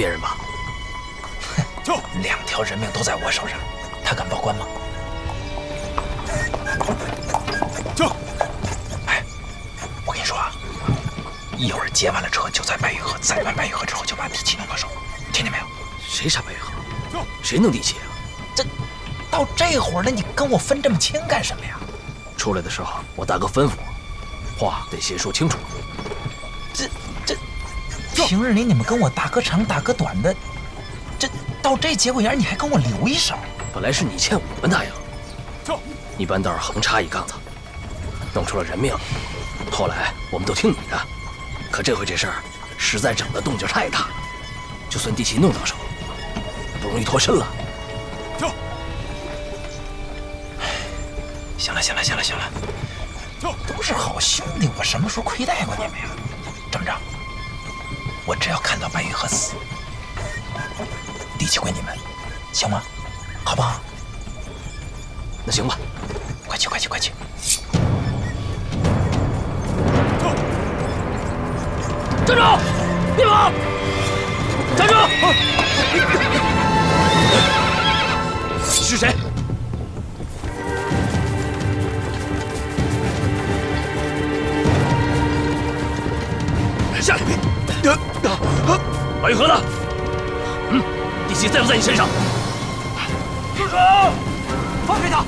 没别人吧？就两条人命都在我手上，他敢报官吗？就，哎，我跟你说啊，一会儿劫完了车就在白玉河，载完白玉河之后就把地契弄到手，听见没有？谁杀白玉河？谁弄地契啊？这到这会儿了，你跟我分这么清干什么呀？出来的时候我大哥吩咐我，话得先说清楚。平日里你们跟我大哥长大哥短的。这到这节骨眼你还跟我留一手？本来是你欠我们的呀，你半道横插一杠子，弄出了人命。后来我们都听你的，可这回这事儿实在整的动静太大，就算地契弄到手，不容易脱身了。就，行了行了行了行了，都是好兄弟，我什么时候亏待过你们呀？这么着，我只要看到白玉和死。地契归你们，行吗？好不好？那行吧，快去快去快去！站住！别跑！站住！是谁？白玉河呢？地契在不在你身上？住手！放开他！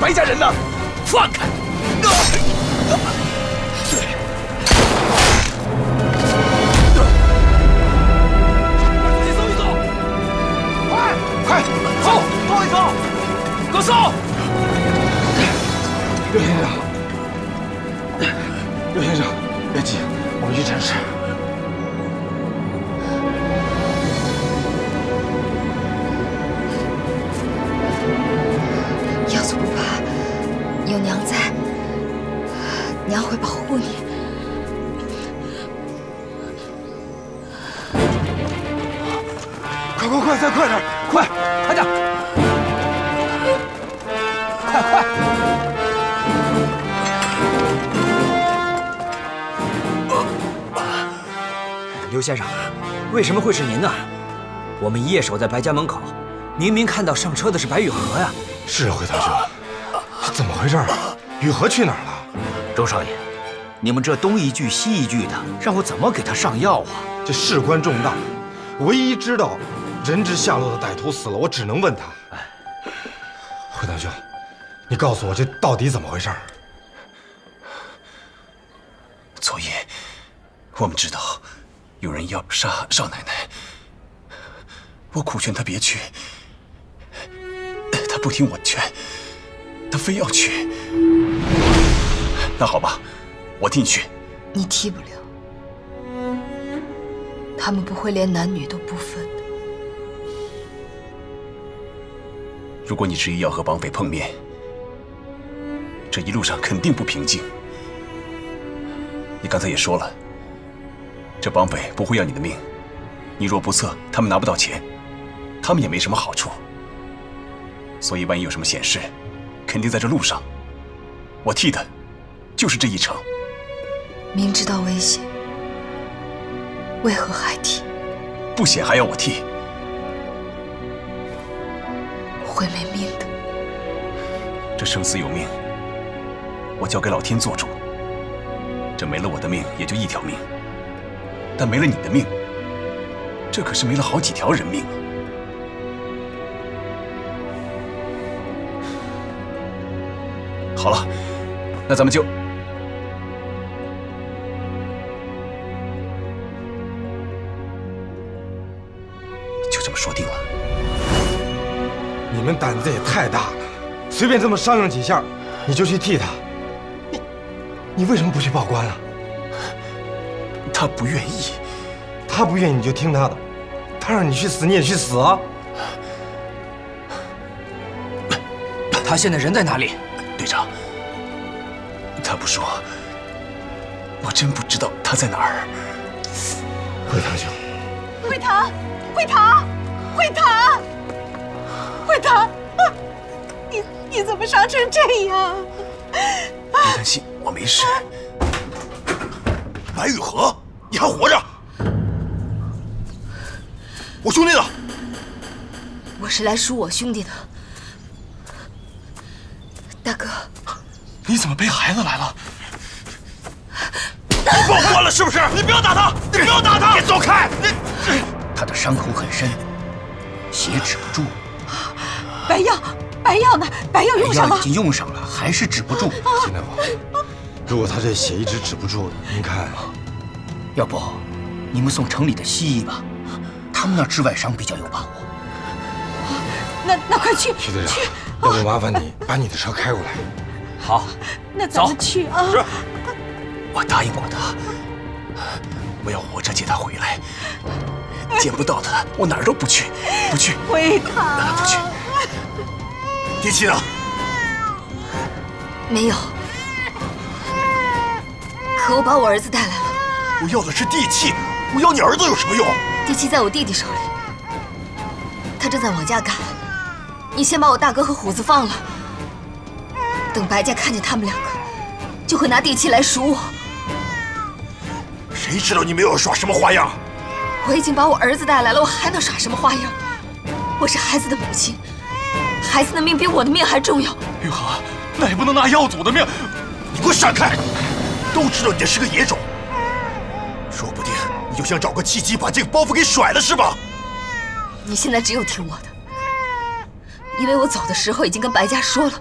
白家人呢？放开！快走一走！快快走，走一走！给我搜！刘先生，刘先生，别急，我们去诊室。快快快，再快点，快快点，快快！刘先生，为什么会是您呢？我们一夜守在白家门口，明明看到上车的是白雨禾呀。是啊回堂兄。怎么回事啊？雨禾去哪儿了？周少爷，你们这东一句西一句的，让我怎么给他上药啊？这事关重大，唯一知道人质下落的歹徒死了，我只能问他。哎，回堂兄，你告诉我这到底怎么回事？昨夜，我们知道有人要杀少奶奶，我苦劝他别去，他不听我劝。他非要去，那好吧，我替你去。你替不了，他们不会连男女都不分如果你执意要和绑匪碰面，这一路上肯定不平静。你刚才也说了，这绑匪不会要你的命，你若不测，他们拿不到钱，他们也没什么好处。所以万一有什么险事，肯定在这路上，我替的，就是这一程。明知道危险，为何还替？不险还要我替？这生死有命，我交给老天做主。这没了我的命，也就一条命；但没了你的命，这可是没了好几条人命啊！好了，那咱们就就这么说定了。你们胆子也太大了，随便这么商量几下，你就去替他。你你为什么不去报官啊？他不愿意，他不愿意你就听他的，他让你去死你也去死啊！他现在人在哪里？队长，他不说，我真不知道他在哪儿。惠堂兄，惠堂，惠堂，惠堂，伤成这样？别担心，我没事。白雨禾，你还活着？我兄弟呢？我是来赎我兄弟的，大哥。你怎么背孩子来了？你报官了是不是？你不要打他！你不要打他！你走开！他的伤口很深，血止不住。白药，白药呢？白药用上了？已经用上了，还是止不住。金大夫，如果他这血一直止不住，您看，要不你们送城里的西医吧，他们那治外伤比较有把握。那那快去！徐队长，要不麻烦你把你的车开过来。好，那咱们去啊！是，我答应过他，我要活着接他回来。见不到他，我哪儿都不去，不去。回他，不去。第七呢？没有。可我把我儿子带来了。我要的是地契，我要你儿子有什么用？地契在我弟弟手里，他正在往家赶。你先把我大哥和虎子放了。等白家看见他们两个，就会拿地契来赎我。谁知道你没有耍什么花样？我已经把我儿子带来了，我还能耍什么花样？我是孩子的母亲，孩子的命比我的命还重要。玉和，那也不能拿药祖的命！你给我闪开！都知道你这是个野种，说不定你就想找个契机把这个包袱给甩了，是吧？你现在只有听我的，因为我走的时候已经跟白家说了。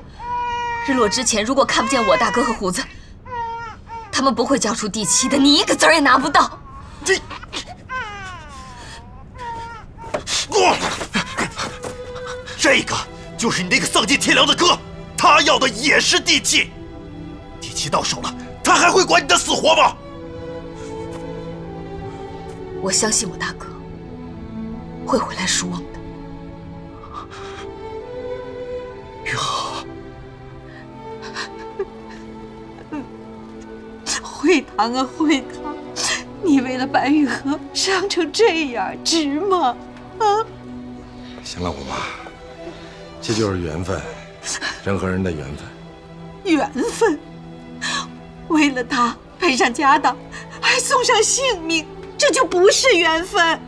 日落之前，如果看不见我大哥和虎子，他们不会交出地契的。你一个子儿也拿不到。你，我，这个就是你那个丧尽天良的哥，他要的也是地契。地契到手了，他还会管你的死活吗？我相信我大哥会回来赎我们的。玉和。会堂啊，会堂，你为了白玉和伤成这样，值吗？啊！行了，我妈，这就是缘分，人和人的缘分。缘分，为了他赔上家当，还送上性命，这就不是缘分。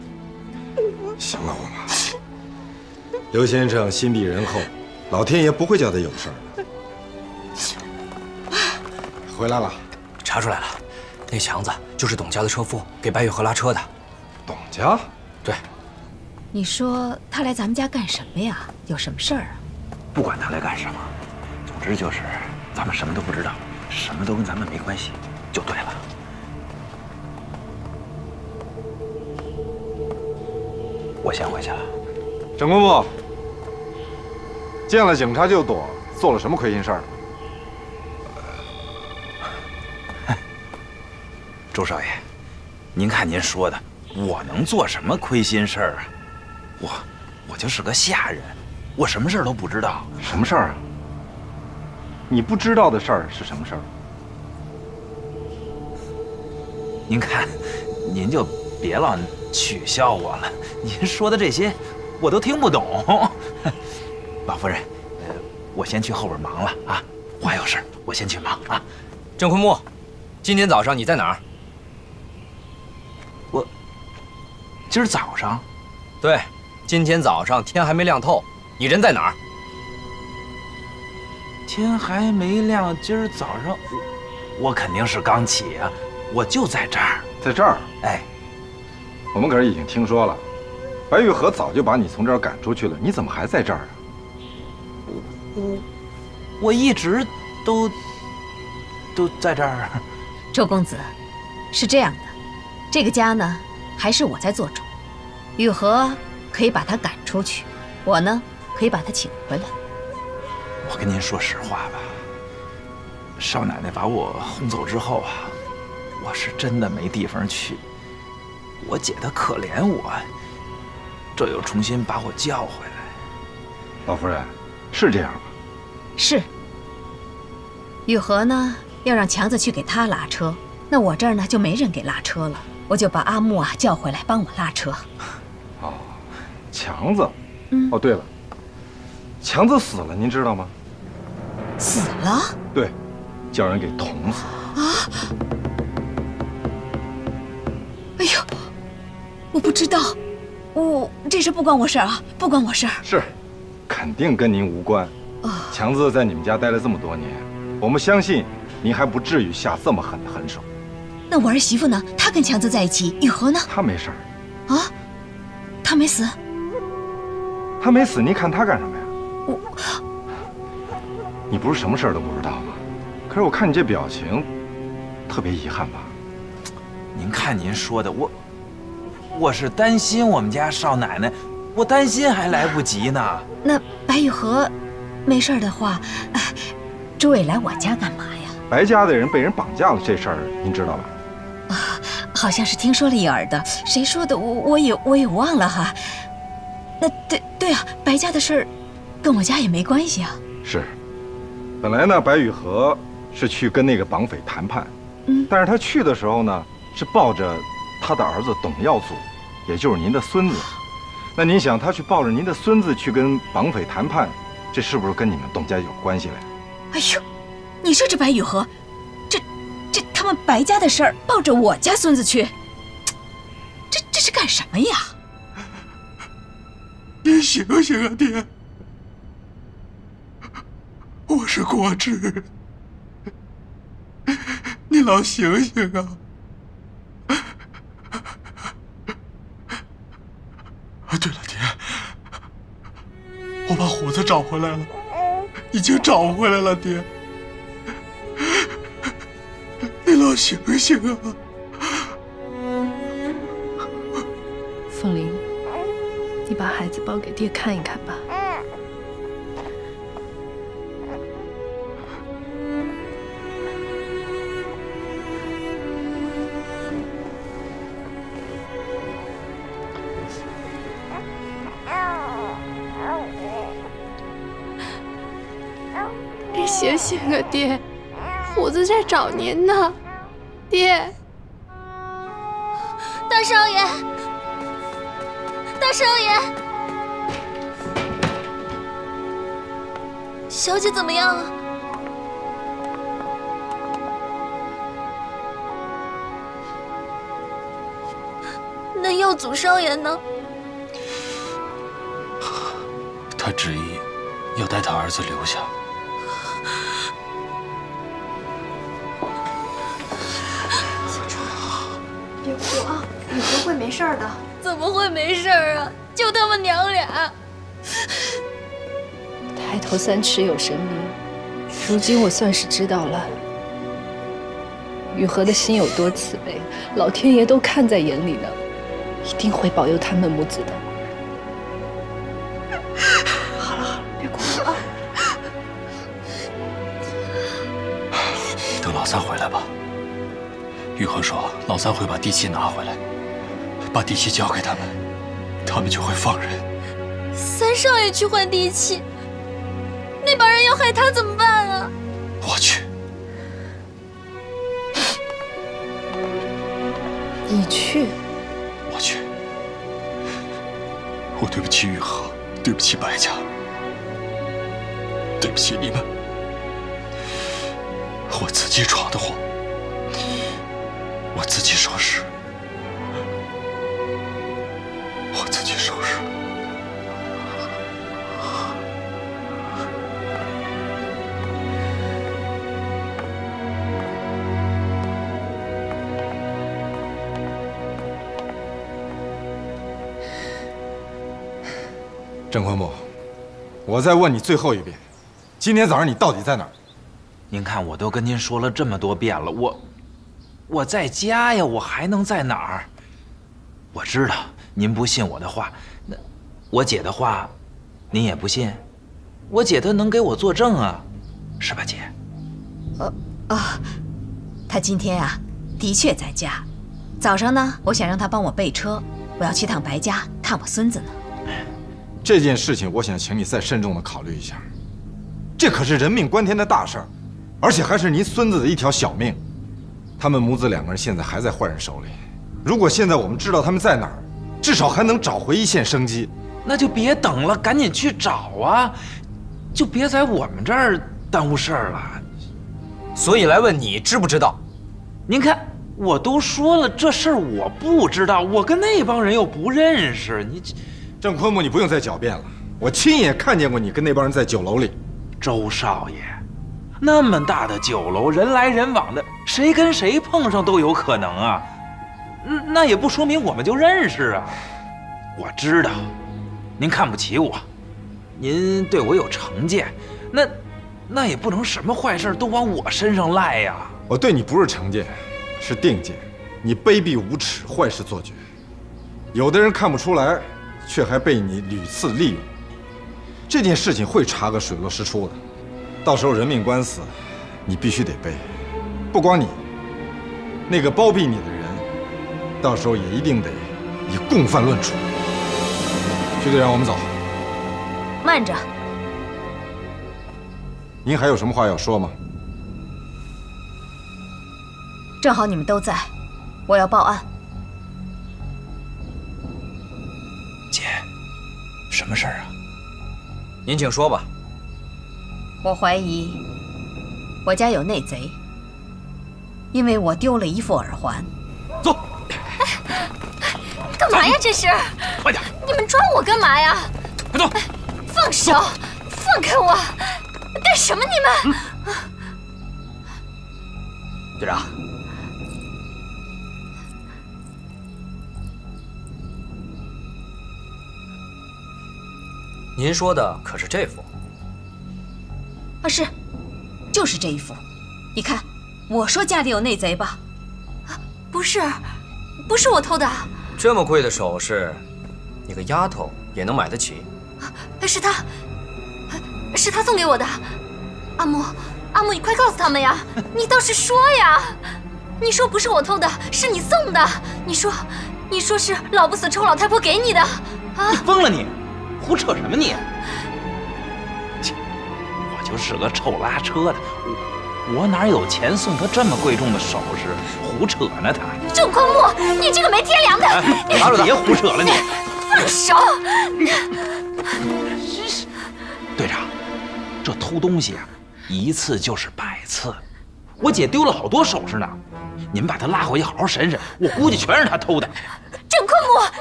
行了，我妈，刘先生心地仁厚，老天爷不会叫他有事儿的。回来了。查出来了，那强子就是董家的车夫，给白玉和拉车的。董家？对。你说他来咱们家干什么呀？有什么事儿啊？不管他来干什么，总之就是咱们什么都不知道，什么都跟咱们没关系，就对了。我先回去了。郑公公，见了警察就躲，做了什么亏心事儿？周少爷，您看您说的，我能做什么亏心事儿啊？我我就是个下人，我什么事儿都不知道。什么事儿啊？你不知道的事儿是什么事儿？您看，您就别老取笑我了。您说的这些，我都听不懂。老夫人，呃，我先去后边忙了啊。我还有事，我先去忙啊。郑坤木，今天早上你在哪儿？我今儿早上，对，今天早上天还没亮透，你人在哪儿？天还没亮，今儿早上我我肯定是刚起啊，我就在这儿，在这儿。哎，我们可是已经听说了，白玉和早就把你从这儿赶出去了，你怎么还在这儿啊？我我我一直都都在这儿。周公子，是这样的。这个家呢，还是我在做主。雨禾可以把他赶出去，我呢可以把他请回来。我跟您说实话吧，少奶奶把我轰走之后啊，我是真的没地方去。我姐她可怜我，这又重新把我叫回来。老夫人，是这样吗？是。雨禾呢，要让强子去给他拉车，那我这儿呢就没人给拉车了。我就把阿木啊叫回来帮我拉车。哦，强子。嗯。哦，对了，强子死了，您知道吗？死了？对，叫人给捅死了。啊！哎呦，我不知道，我这事不关我事儿啊，不关我事儿。是，肯定跟您无关。啊，强子在你们家待了这么多年，我们相信您还不至于下这么狠的狠手。那我儿媳妇呢？她跟强子在一起，雨禾呢？她没事儿。啊？她没死？她没死，你看他干什么呀？我，你不是什么事儿都不知道吗？可是我看你这表情，特别遗憾吧？您看您说的，我我是担心我们家少奶奶，我担心还来不及呢。那白玉和没事的话，周伟来我家干嘛呀？白家的人被人绑架了这事儿，您知道吧？啊，好像是听说了一耳的，谁说的？我我也我也忘了哈。那对对啊，白家的事儿跟我家也没关系啊。是，本来呢，白雨禾是去跟那个绑匪谈判，嗯，但是他去的时候呢，是抱着他的儿子董耀祖，也就是您的孙子。那您想，他去抱着您的孙子去跟绑匪谈判，这是不是跟你们董家有关系了呀？哎呦，你说这白雨禾，这这他们白家的事儿，抱着我家孙子去，这这是干什么呀？你醒醒啊，爹！我是国志，你老醒醒啊！啊，对了，爹，我把虎子找回来了，已经找回来了，爹，你老醒醒啊！凤玲，你把孩子抱给爹看一看吧。你醒醒啊，爹！虎子在找您呢，爹！大少爷，大少爷，小姐怎么样啊？那耀祖少爷呢？他执意要带他儿子留下。别哭啊，雨禾会没事的。怎么会没事啊？就他们娘俩。抬头三尺有神明，如今我算是知道了，雨禾的心有多慈悲，老天爷都看在眼里呢，一定会保佑他们母子的。好了好了，别哭了啊！等老三回来吧。玉禾说，老三会把地契拿回来，把地契交给他们，他们就会放人。三少爷去换地契，那帮人要害他怎么办啊？我去。你去？我去。我对不起玉禾，对不起白家，对不起你们，我自己闯的祸。我自己收拾，郑坤木，我再问你最后一遍，今天早上你到底在哪儿？您看，我都跟您说了这么多遍了，我。我在家呀，我还能在哪儿？我知道您不信我的话，那我姐的话，您也不信？我姐她能给我作证啊，是吧，姐？呃啊，她今天啊的确在家。早上呢，我想让她帮我备车，我要去趟白家看我孙子呢。这件事情，我想请你再慎重的考虑一下，这可是人命关天的大事儿，而且还是您孙子的一条小命。他们母子两个人现在还在坏人手里。如果现在我们知道他们在哪儿，至少还能找回一线生机。那就别等了，赶紧去找啊！就别在我们这儿耽误事儿了。所以来问你知不知道？您看，我都说了，这事儿我不知道，我跟那帮人又不认识。你，郑昆木，你不用再狡辩了。我亲眼看见过你跟那帮人在酒楼里。周少爷，那么大的酒楼，人来人往的，谁跟谁碰上都有可能啊。那也不说明我们就认识啊。我知道，您看不起我，您对我有成见，那，那也不能什么坏事都往我身上赖呀。我对你不是成见。是定见，你卑鄙无耻，坏事做绝。有的人看不出来，却还被你屡次利用。这件事情会查个水落石出的，到时候人命官司，你必须得背。不光你，那个包庇你的人，到时候也一定得以共犯论处。徐队长，我们走。慢着，您还有什么话要说吗？正好你们都在，我要报案。什么事儿啊？您请说吧。我怀疑我家有内贼，因为我丢了一副耳环。走。干嘛呀？这是？快点！你们抓我干嘛呀？快走！放手！放开我！干什么你们？队长。您说的可是这幅？啊，是，就是这一幅。你看，我说家里有内贼吧？啊，不是，不是我偷的。这么贵的首饰，你个丫头也能买得起？啊是他，是他送给我的。阿木，阿木，你快告诉他们呀！你倒是说呀！你说不是我偷的，是你送的。你说，你说是老不死臭老太婆给你的。啊！你疯了你！胡扯什么你？切！我就是个臭拉车的，我我哪有钱送他这么贵重的首饰？胡扯呢他！郑坤木，你这个没天良的！你别胡扯了你！放手！队长，这偷东西啊，一次就是百次。我姐丢了好多首饰呢，你们把她拉回去好好审审，我估计全是她偷的。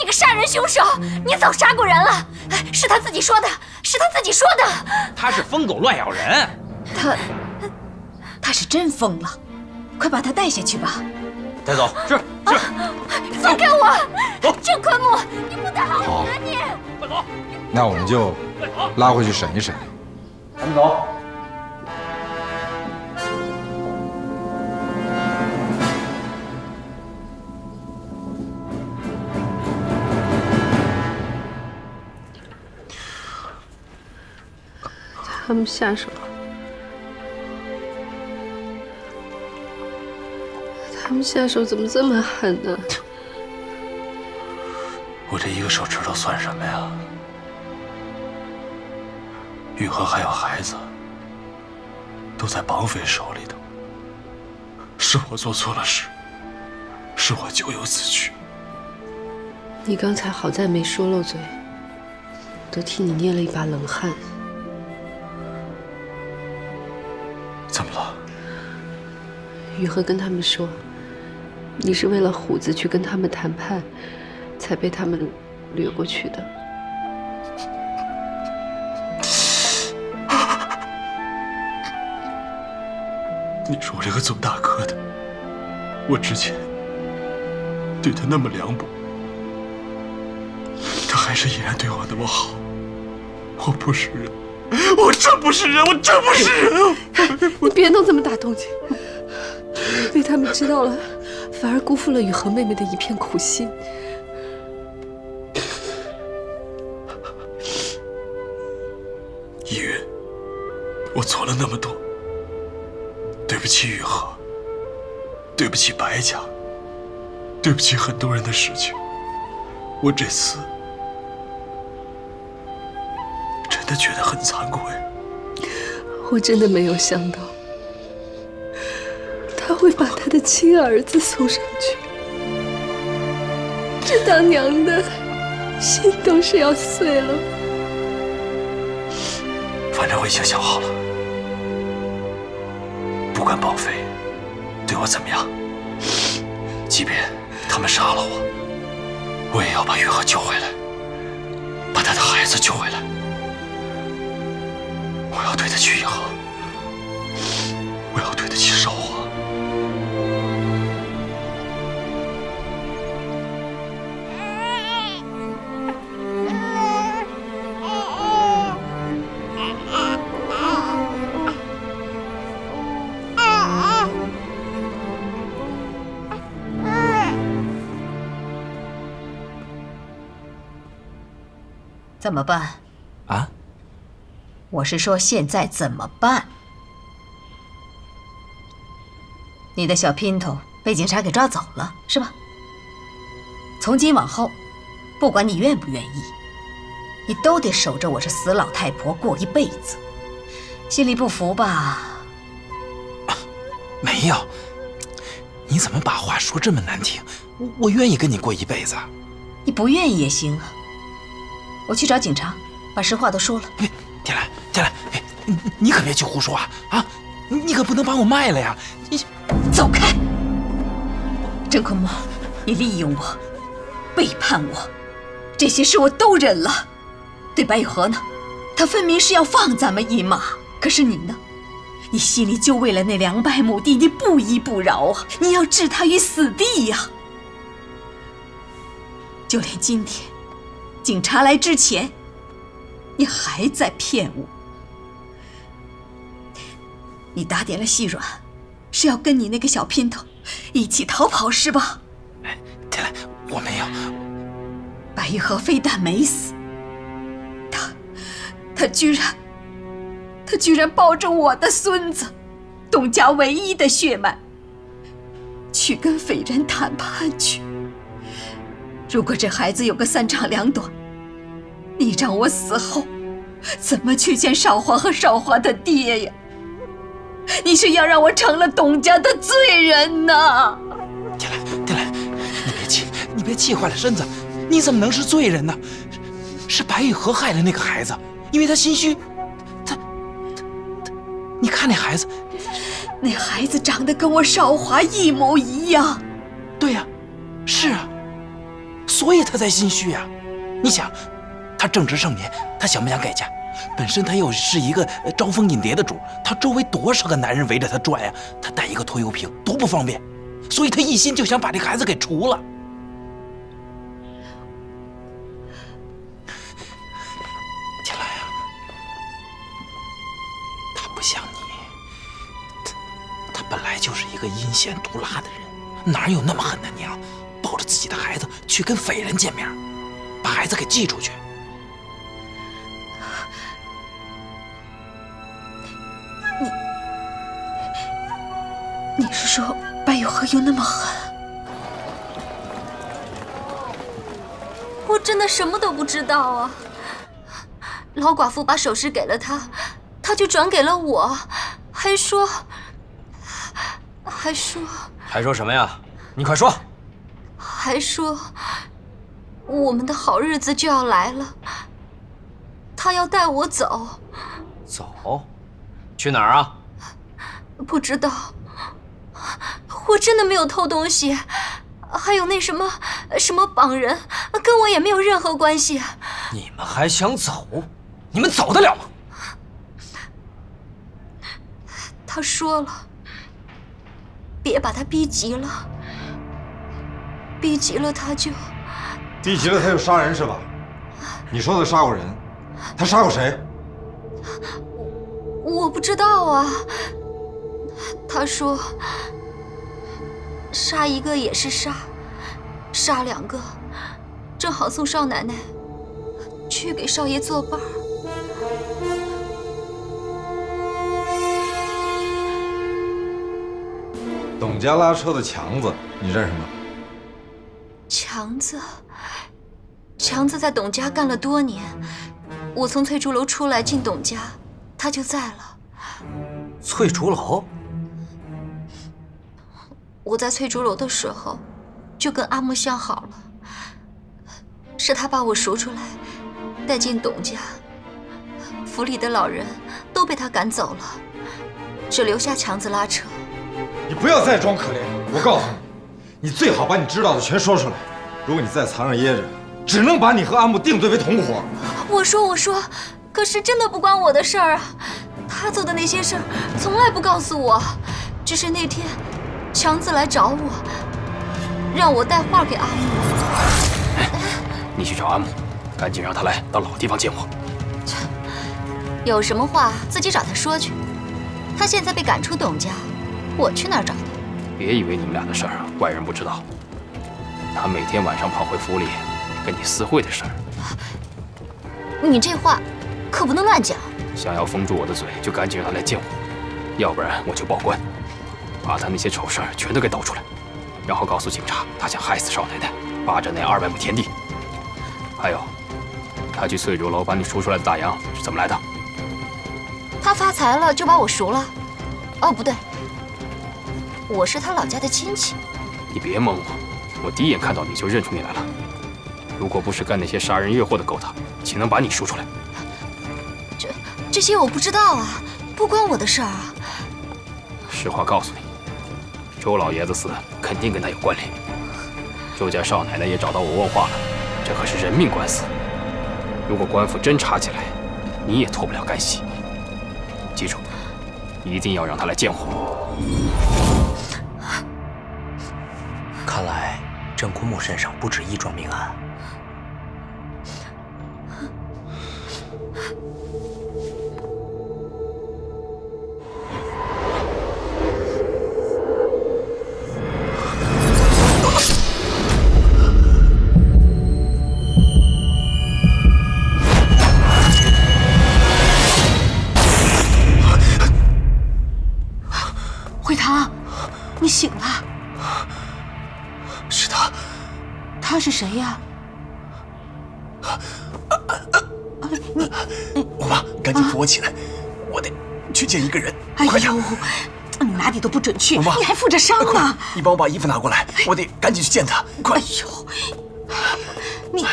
个杀人凶手！你早杀过人了，是他自己说的，是他自己说的。他是疯狗乱咬人，他他是真疯了，快把他带下去吧。带走。是是。放开我！走。郑坤木，你不带好死你！快走。那我们就拉回去审一审。咱们走。他们下手，他们下手怎么这么狠呢？我这一个手指头算什么呀？玉和还有孩子都在绑匪手里头，是我做错了事，是我咎由自取。你刚才好在没说漏嘴，都替你捏了一把冷汗。雨禾跟他们说，你是为了虎子去跟他们谈判，才被他们掠过去的。你说我这个做大哥的，我之前对他那么凉薄，他还是依然对我那么好，我不是人。我真不是人，我真不是人！你别弄这么大动静，被他们知道了，反而辜负了雨禾妹妹的一片苦心。依云，我错了那么多，对不起雨禾，对不起白家，对不起很多人的事情，我这次。真的觉得很惭愧。我真的没有想到，他会把他的亲儿子送上去。这当娘的心都是要碎了。反正我已经想好了，不管绑匪对我怎么样，即便他们杀了我，我也要把玉和救回来，把他的孩子救回来。我要对得起玉和，我要对得起少怎么办？啊？我是说现在怎么办？你的小姘头被警察给抓走了，是吧？从今往后，不管你愿不愿意，你都得守着我这死老太婆过一辈子。心里不服吧？没有。你怎么把话说这么难听？我我愿意跟你过一辈子。你不愿意也行啊。我去找警察，把实话都说了。哎，天兰，天兰，哎，你你可别去胡说啊！啊，你可不能把我卖了呀！你走开！郑坤墨，你利用我，背叛我，这些事我都忍了。对白玉和呢，他分明是要放咱们一马，可是你呢？你心里就为了那两百亩地，你不依不饶啊！你要置他于死地呀！就连今天。警察来之前，你还在骗我。你打点了细软，是要跟你那个小姘头一起逃跑是吧？哎，天来，我没有。白玉和非但没死，他，他居然，他居然抱着我的孙子，董家唯一的血脉，去跟匪人谈判去。如果这孩子有个三长两短，你让我死后怎么去见少华和少华的爹呀？你是要让我成了董家的罪人呐！天来，天来，你别气，你别气坏了身子。你怎么能是罪人呢？是白玉和害了那个孩子，因为他心虚。他，他，你看那孩子，那孩子长得跟我少华一模一样。对呀，是啊。所以他才心虚呀，你想，他正值盛年，他想不想改嫁？本身他又是一个招蜂引蝶的主，他周围多少个男人围着他转呀？他带一个拖油瓶多不方便，所以他一心就想把这孩子给除了。天来呀，他不像你，他他本来就是一个阴险毒辣的人，哪有那么狠的娘？抱着自己的孩子去跟匪人见面，把孩子给寄出去。说白玉和又那么狠？我真的什么都不知道啊！老寡妇把首饰给了他，他就转给了我，还说，还说，还说什么呀？你快说！还说，我们的好日子就要来了。他要带我走，走，去哪儿啊？不知道。我真的没有偷东西，还有那什么什么绑人，跟我也没有任何关系。你们还想走？你们走得了吗？他说了，别把他逼急了。逼急了他就，逼急了他就杀人是吧？你说他杀过人，他杀过谁？我不知道啊。他说，杀一个也是杀，杀两个，正好送少奶奶去给少爷作伴儿。董家拉车的强子，你认识吗？强子，强子在董家干了多年。我从翠竹楼出来进董家，他就在了。翠竹楼？我在翠竹楼的时候，就跟阿木相好了。是他把我赎出来，带进董家。府里的老人都被他赶走了，只留下强子拉扯。你不要再装可怜！我告诉你。你最好把你知道的全说出来。如果你再藏着掖着，只能把你和阿木定罪为同伙。我说我说，可是真的不关我的事儿啊！他做的那些事儿从来不告诉我，只是那天强子来找我，让我带话给阿木。你去找阿木，赶紧让他来到老地方见我。有什么话自己找他说去。他现在被赶出董家，我去哪儿找他？别以为你们俩的事儿外人不知道。他每天晚上跑回府里跟你私会的事儿，你这话可不能乱讲。想要封住我的嘴，就赶紧让他来见我，要不然我就报官，把他那些丑事儿全都给抖出来，然后告诉警察他想害死少奶奶，霸占那二百亩田地。还有，他去翠竹楼把你赎出来的大洋是怎么来的？他发财了就把我赎了？哦，不对，我是他老家的亲戚。你别蒙我。我第一眼看到你就认出你来了。如果不是干那些杀人越货的勾当，岂能把你赎出来？这这些我不知道啊，不关我的事儿啊。实话告诉你，周老爷子死肯定跟他有关联。周家少奶奶也找到我问话了，这可是人命官司。如果官府真查起来，你也脱不了干系。记住，一定要让他来见我。看来郑枯木身上不止一桩命案。谁呀？五妈，赶紧扶我起来，我得去见一个人。哎呦，你哪里都不准去，你还负着伤呢。你帮我把衣服拿过来，我得赶紧去见他。快！哎呦，你，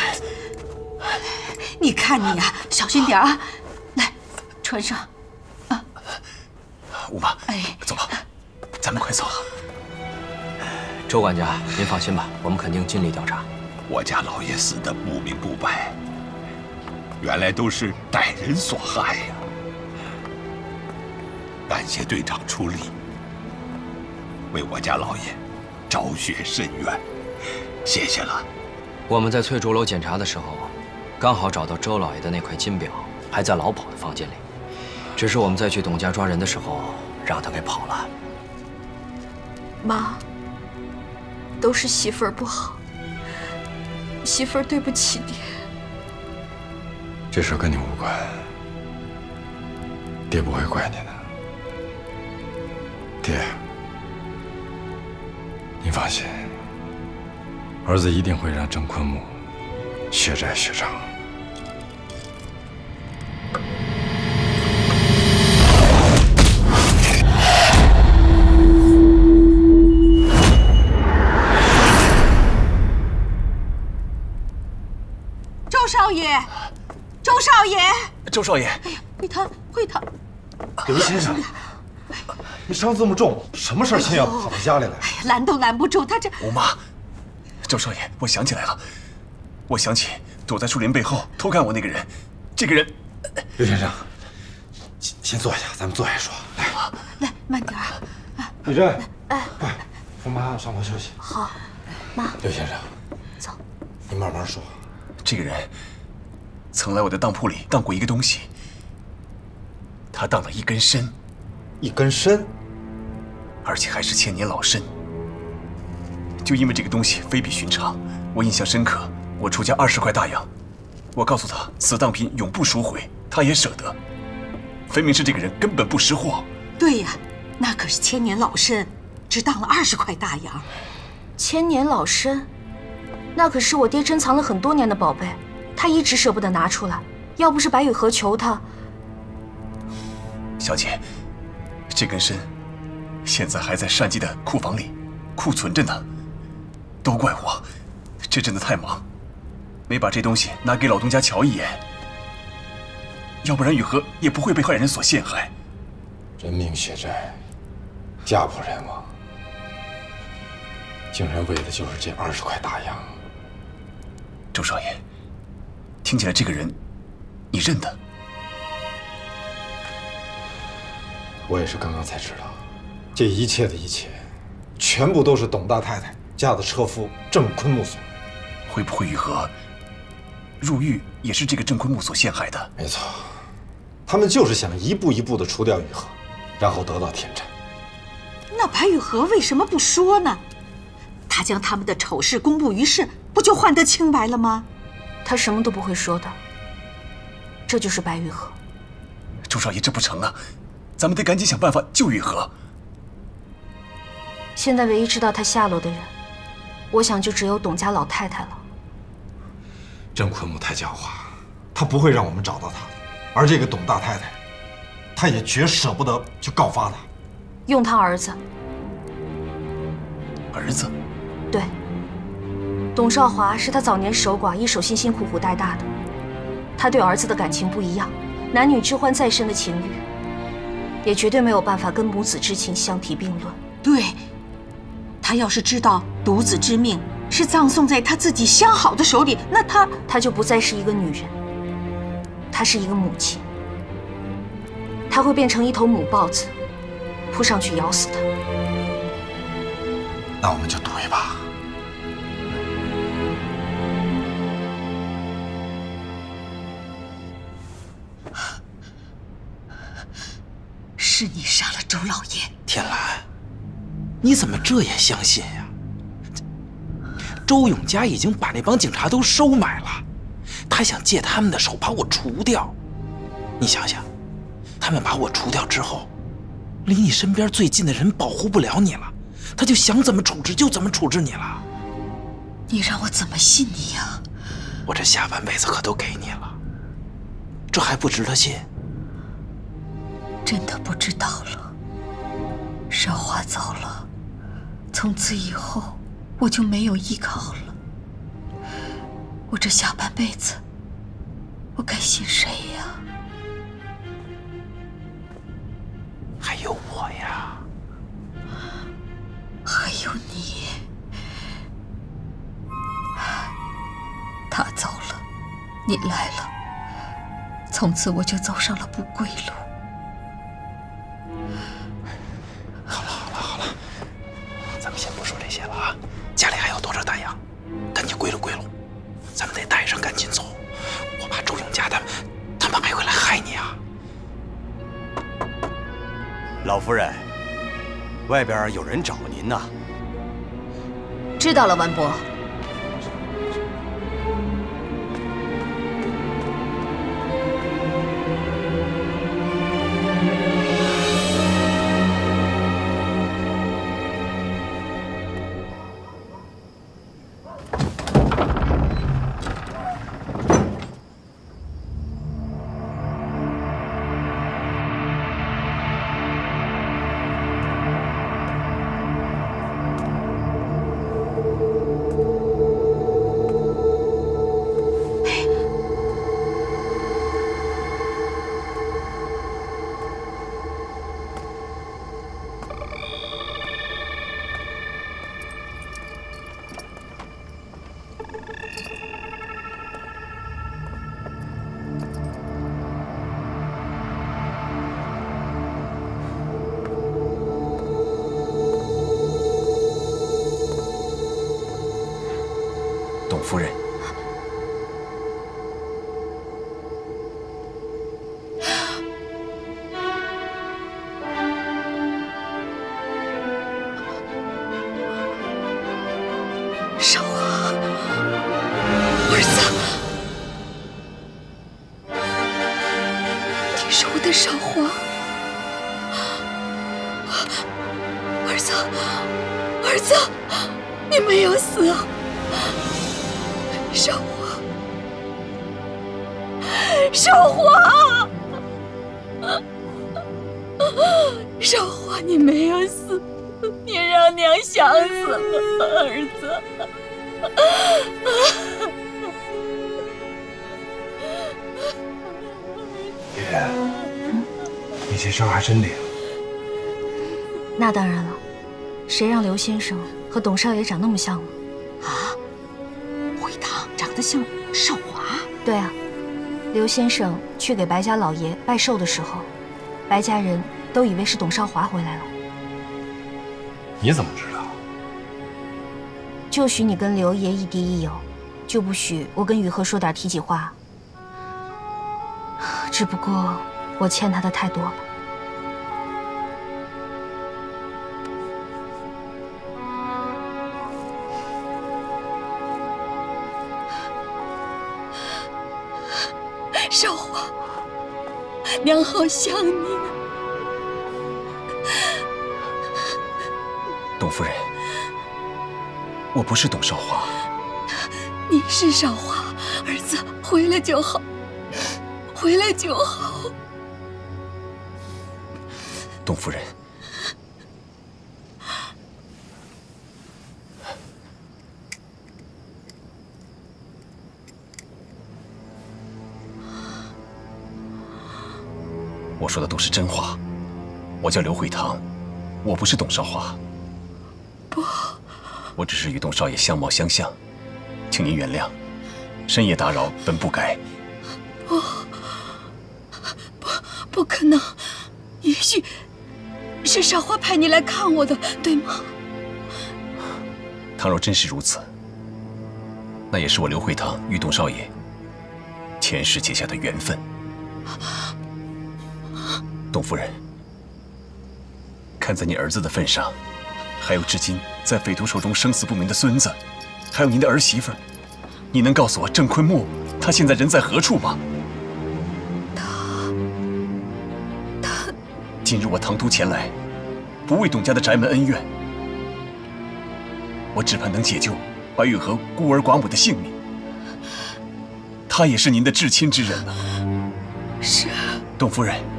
你看你呀，小心点啊！来，穿上。啊，五妈，哎，走吧，咱们快走。周管家，您放心吧，我们肯定尽力调查。我家老爷死的不明不白，原来都是歹人所害呀！感谢队长出力，为我家老爷昭雪伸冤，谢谢了。我们在翠竹楼检查的时候，刚好找到周老爷的那块金表，还在老鸨的房间里。只是我们在去董家抓人的时候，让他给跑了。妈，都是媳妇儿不好。媳妇儿，对不起爹。这事跟你无关，爹不会怪你的。爹，你放心，儿子一定会让郑坤木血债血偿。周少爷，哎呀，会疼，会疼。刘先生，你伤这么重，什么事儿先要跑到家里来？哎呀，拦都拦不住他这。吴妈，周少爷，我想起来了，我想起躲在树林背后偷看我那个人，这个人。刘先生，先先坐下，咱们坐下说。来，来，慢点啊。李珍，哎，快，扶妈上楼休息。好，妈。刘先生，走，你慢慢说。这个人。曾来我的当铺里当过一个东西，他当了一根参，一根参，而且还是千年老参。就因为这个东西非比寻常，我印象深刻。我出价二十块大洋，我告诉他此当品永不赎回，他也舍得。分明是这个人根本不识货。对呀，那可是千年老参，只当了二十块大洋。千年老参，那可是我爹珍藏了很多年的宝贝。他一直舍不得拿出来，要不是白雨荷求他，小姐，这根参现在还在单记的库房里库存着呢。都怪我，这阵子太忙，没把这东西拿给老东家瞧一眼。要不然雨荷也不会被坏人所陷害。人命血债，家破人亡，竟然为的就是这二十块大洋。周少爷，听起来这个人，你认得？我也是刚刚才知道，这一切的一切，全部都是董大太太嫁的车夫郑坤木所。会不会雨禾入狱也是这个郑坤木所陷害的？没错，他们就是想一步一步的除掉雨禾，然后得到天真。那白雨禾为什么不说呢？他将他们的丑事公布于世，不就换得清白了吗？他什么都不会说的。这就是白雨禾。周少爷，这不成啊！咱们得赶紧想办法救雨禾。现在唯一知道他下落的人，我想就只有董家老太太了。郑坤木太狡猾，他不会让我们找到他的。而这个董大太太，她也绝舍不得去告发他。用他儿子。儿子。对。董少华是他早年守寡，一手辛辛苦苦带大的。他对儿子的感情不一样，男女之欢再深的情欲，也绝对没有办法跟母子之情相提并论。对。他要是知道独子之命是葬送在他自己相好的手里，那他他就不再是一个女人，她是一个母亲。她会变成一头母豹子，扑上去咬死他。那我们就赌一把。是你杀了周老爷，天蓝，你怎么这也相信呀？周永嘉已经把那帮警察都收买了，他想借他们的手把我除掉。你想想，他们把我除掉之后，离你身边最近的人保护不了你了，他就想怎么处置就怎么处置你了。你让我怎么信你呀？我这下半辈子可都给你了，这还不值得信？真的不知道了。少华走了，从此以后我就没有依靠了。我这下半辈子，我该信谁呀？还有我呀，还有你。他走了，你来了，从此我就走上了不归路。外边有人找您呢。知道了，完伯。你这招还真灵。那当然了，谁让刘先生和董少爷长那么像呢？啊，惠堂长得像少华。对啊，刘先生去给白家老爷拜寿的时候，白家人都以为是董少华回来了。你怎么知道？就许你跟刘爷亦敌亦友，就不许我跟雨禾说点提己话。只不过我欠他的太多了。娘好想你。董夫人，我不是董少华。你是少华，儿子回来就好，回来就好。董夫人，说的都是真话。我叫刘惠堂，我不是董少华。不，我只是与董少爷相貌相像，请您原谅。深夜打扰，本不该。不，不，不可能。也许是少华派你来看我的，对吗？倘若真是如此，那也是我刘惠堂与董少爷前世结下的缘分。董夫人，看在你儿子的份上，还有至今在匪徒手中生死不明的孙子，还有您的儿媳妇，你能告诉我郑坤木他现在人在何处吗？他他今日我唐突前来，不为董家的宅门恩怨，我只盼能解救白雨禾孤儿寡母的性命。他也是您的至亲之人呢。是。董夫人。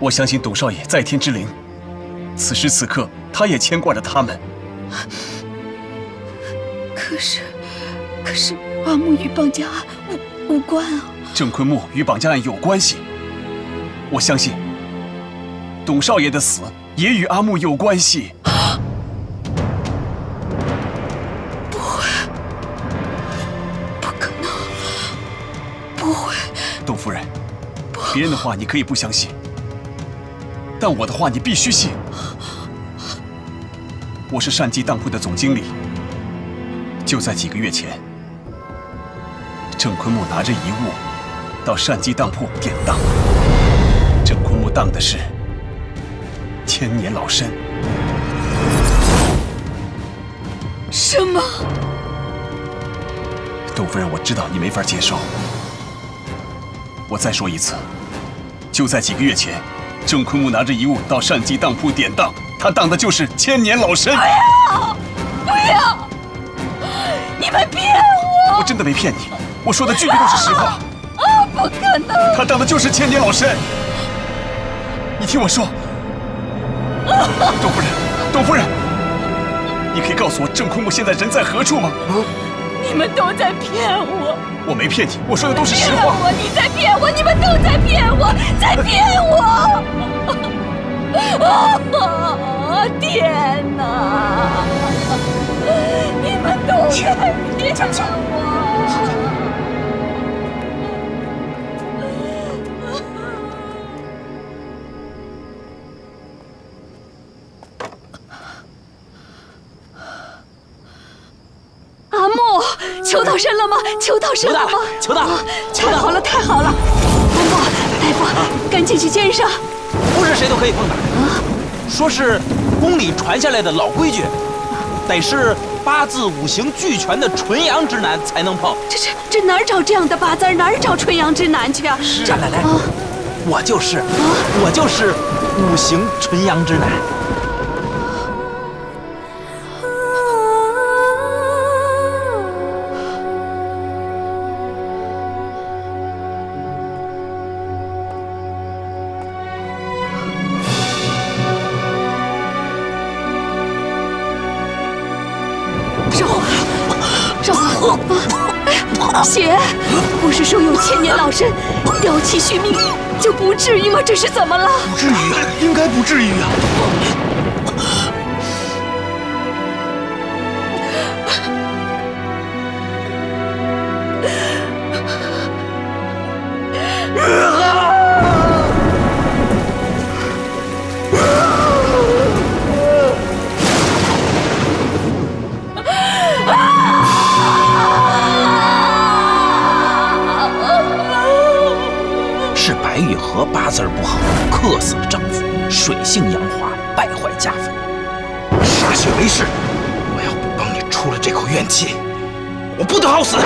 我相信董少爷在天之灵，此时此刻他也牵挂着他们。可是，可是阿木与绑架案无无关啊！郑坤木与绑架案有关系，我相信董少爷的死也与阿木有关系。不会，不可能，不会。董夫人，别人的话你可以不相信。但我的话你必须信。我是善记当铺的总经理。就在几个月前，郑坤木拿着遗物到善记当铺典当。郑坤木当的是千年老参。什么？董夫人，我知道你没法接受。我再说一次，就在几个月前。郑坤木拿着遗物到善记当铺典当，他当的就是千年老参。不要，不要！你们骗我！我真的没骗你，我说的句句都是实话。啊，不可能！他当的就是千年老参。你听我说，董夫人，董夫人，你可以告诉我郑坤木现在人在何处吗？你们都在骗我！我没骗你，我说的都是实话。我，你在骗我，你们都在骗我，在骗我！啊！天哪！你们都在骗我！求到身了吗？求到身了吗？求到，太好了，太好了！公公，大夫，赶紧去监上。不是谁都可以碰的啊！说是宫里传下来的老规矩，得是八字五行俱全的纯阳之男才能碰。这这这哪儿找这样的八字？哪儿找纯阳之男去啊？是啊，来来，我就是，我就是五行纯阳之男。千年老参吊气续命，就不至于吗？这是怎么了？不至于，应该不至于啊！水性杨花，败坏家风，歃血为誓。我要不帮你出了这口怨气，我不得好死。